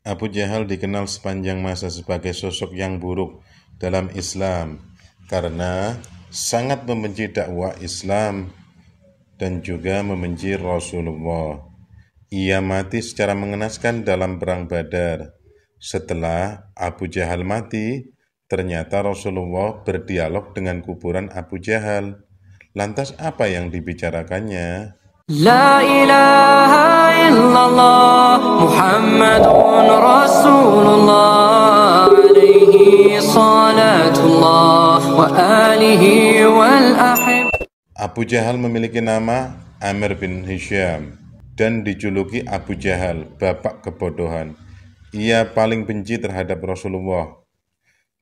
Abu Jahal dikenal sepanjang masa sebagai sosok yang buruk dalam Islam karena sangat membenci dakwah Islam dan juga membenci Rasulullah. Ia mati secara mengenaskan dalam perang Badar. Setelah Abu Jahal mati, ternyata Rasulullah berdialog dengan kuburan Abu Jahal. Lantas apa yang dibicarakannya? La ilaha Abu Jahal memiliki nama Amir bin Hisham dan dijuluki Abu Jahal, bapak kebodohan. Ia paling benci terhadap Rasulullah.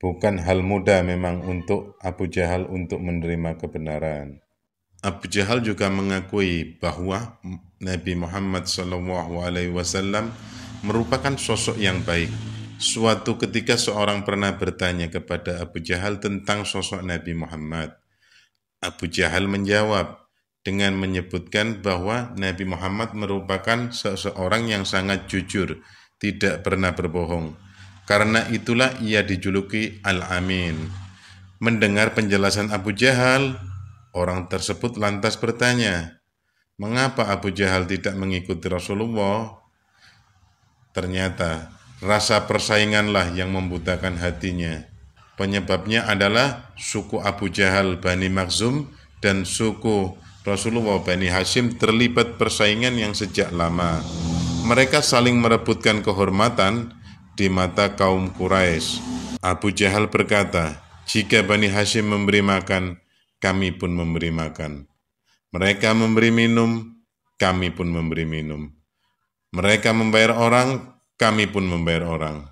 Bukan hal mudah memang untuk Abu Jahal untuk menerima kebenaran. Abu Jahal juga mengakui bahwa Nabi Muhammad SAW merupakan sosok yang baik. Suatu ketika seorang pernah bertanya kepada Abu Jahal tentang sosok Nabi Muhammad. Abu Jahal menjawab dengan menyebutkan bahwa Nabi Muhammad merupakan seseorang yang sangat jujur, tidak pernah berbohong. Karena itulah ia dijuluki Al-Amin. Mendengar penjelasan Abu Jahal, Orang tersebut lantas bertanya, "Mengapa Abu Jahal tidak mengikuti Rasulullah?" Ternyata rasa persainganlah yang membutakan hatinya. Penyebabnya adalah suku Abu Jahal Bani Makhzum dan suku Rasulullah Bani Hashim terlibat persaingan yang sejak lama. Mereka saling merebutkan kehormatan di mata kaum Quraisy. Abu Jahal berkata, "Jika Bani Hashim memberi makan, kami pun memberi makan. Mereka memberi minum, kami pun memberi minum. Mereka membayar orang, kami pun membayar orang.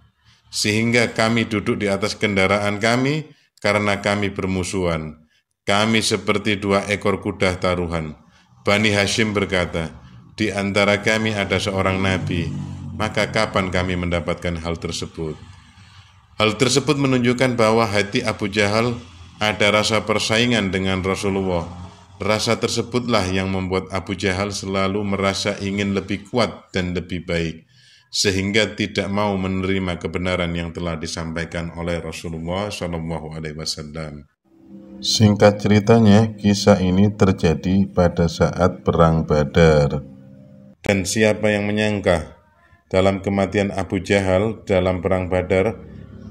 Sehingga kami duduk di atas kendaraan kami karena kami bermusuhan. Kami seperti dua ekor kuda taruhan. Bani Hashim berkata, di antara kami ada seorang nabi, maka kapan kami mendapatkan hal tersebut? Hal tersebut menunjukkan bahwa hati Abu Jahal ada rasa persaingan dengan Rasulullah. Rasa tersebutlah yang membuat Abu Jahal selalu merasa ingin lebih kuat dan lebih baik, sehingga tidak mau menerima kebenaran yang telah disampaikan oleh Rasulullah Shallallahu Alaihi Wasallam. Singkat ceritanya, kisah ini terjadi pada saat perang Badar. Dan siapa yang menyangka dalam kematian Abu Jahal dalam perang Badar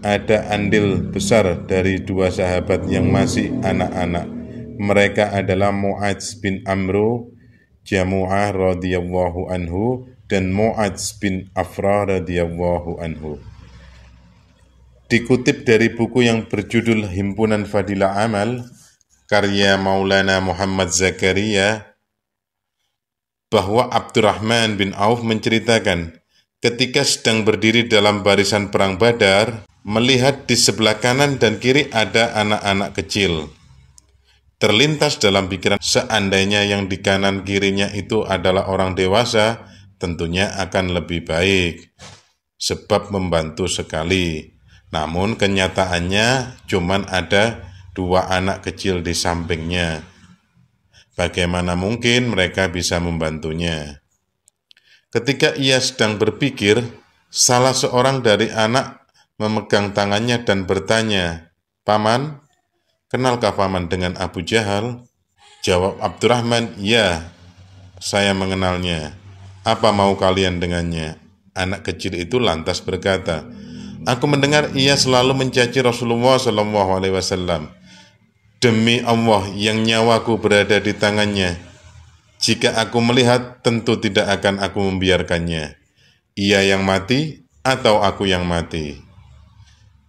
ada andil besar dari dua sahabat yang masih anak-anak. Mereka adalah Mu'adz bin Amru Jamu'ah radhiyallahu anhu dan Mu'adz bin Afra radhiyallahu anhu. Dikutip dari buku yang berjudul Himpunan Fadilah Amal, karya Maulana Muhammad Zakaria, bahwa Abdurrahman bin Auf menceritakan, ketika sedang berdiri dalam barisan perang Badar, melihat di sebelah kanan dan kiri ada anak-anak kecil. Terlintas dalam pikiran seandainya yang di kanan kirinya itu adalah orang dewasa, tentunya akan lebih baik, sebab membantu sekali. Namun kenyataannya cuma ada dua anak kecil di sampingnya. Bagaimana mungkin mereka bisa membantunya? Ketika ia sedang berpikir, salah seorang dari anak memegang tangannya dan bertanya, Paman, kenalkah Paman dengan Abu Jahal? Jawab Abdurrahman, ya, saya mengenalnya. Apa mau kalian dengannya? Anak kecil itu lantas berkata, Aku mendengar ia selalu mencaci Rasulullah Shallallahu Alaihi Wasallam. Demi Allah yang nyawaku berada di tangannya, jika aku melihat tentu tidak akan aku membiarkannya. Ia yang mati atau aku yang mati.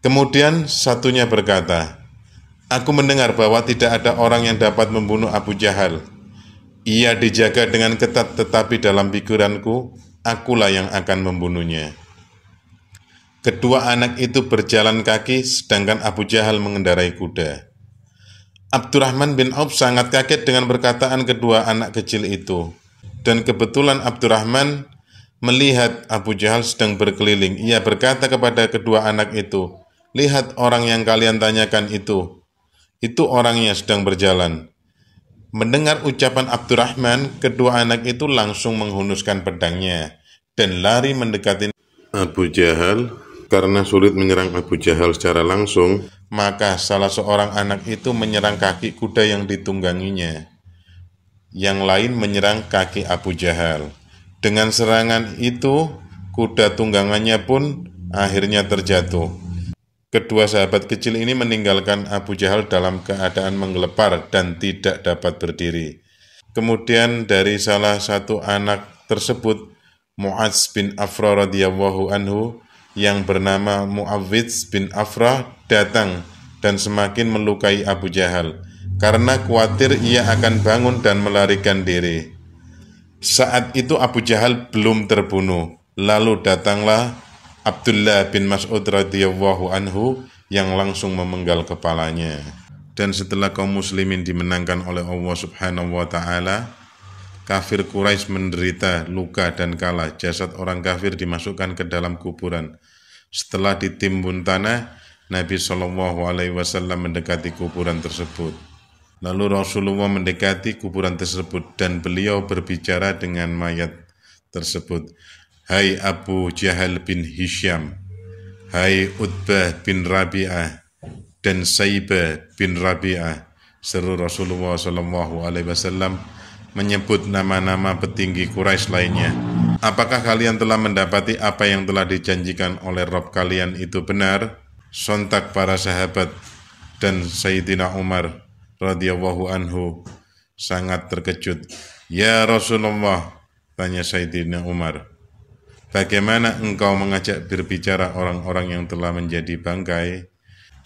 Kemudian satunya berkata, Aku mendengar bahwa tidak ada orang yang dapat membunuh Abu Jahal. Ia dijaga dengan ketat tetapi dalam pikiranku, akulah yang akan membunuhnya. Kedua anak itu berjalan kaki sedangkan Abu Jahal mengendarai kuda. Abdurrahman bin Auf sangat kaget dengan perkataan kedua anak kecil itu. Dan kebetulan Abdurrahman melihat Abu Jahal sedang berkeliling. Ia berkata kepada kedua anak itu, Lihat orang yang kalian tanyakan itu. Itu orangnya sedang berjalan. Mendengar ucapan Abdurrahman, kedua anak itu langsung menghunuskan pedangnya dan lari mendekati Abu Jahal karena sulit menyerang Abu Jahal secara langsung, maka salah seorang anak itu menyerang kaki kuda yang ditungganginya. Yang lain menyerang kaki Abu Jahal. Dengan serangan itu, kuda tunggangannya pun akhirnya terjatuh. Kedua sahabat kecil ini meninggalkan Abu Jahal dalam keadaan menggelepar dan tidak dapat berdiri. Kemudian dari salah satu anak tersebut, Mu'adz bin Afra radhiyallahu anhu yang bernama Mu'awidz bin Afra datang dan semakin melukai Abu Jahal karena khawatir ia akan bangun dan melarikan diri. Saat itu Abu Jahal belum terbunuh. Lalu datanglah Abdullah bin Mas'ud radhiyallahu anhu yang langsung memenggal kepalanya. Dan setelah kaum muslimin dimenangkan oleh Allah Subhanahu wa taala, kafir Quraisy menderita luka dan kalah. Jasad orang kafir dimasukkan ke dalam kuburan. Setelah ditimbun tanah, Nabi Shallallahu Alaihi Wasallam mendekati kuburan tersebut. Lalu Rasulullah mendekati kuburan tersebut dan beliau berbicara dengan mayat tersebut. Hai Abu Jahal bin Hisham, Hai Utbah bin Rabi'ah, dan Saibah bin Rabi'ah, seru Rasulullah Shallallahu Alaihi Wasallam menyebut nama-nama petinggi Quraisy lainnya. Apakah kalian telah mendapati apa yang telah dijanjikan oleh Rob kalian itu benar? Sontak para sahabat dan Sayyidina Umar radhiyallahu anhu sangat terkejut. Ya Rasulullah, tanya Sayyidina Umar, bagaimana engkau mengajak berbicara orang-orang yang telah menjadi bangkai?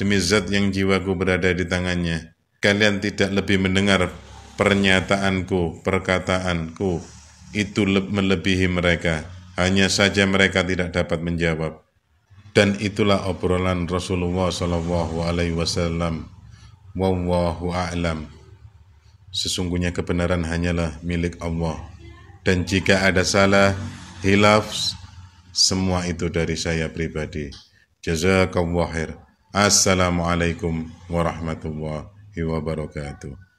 Demi zat yang jiwaku berada di tangannya, kalian tidak lebih mendengar pernyataanku, perkataanku itu melebihi mereka. Hanya saja mereka tidak dapat menjawab. Dan itulah obrolan Rasulullah Sallallahu Alaihi Wasallam. Wallahu a'lam. Sesungguhnya kebenaran hanyalah milik Allah. Dan jika ada salah, hilaf, semua itu dari saya pribadi. Jazakallah khair. Assalamualaikum warahmatullahi wabarakatuh.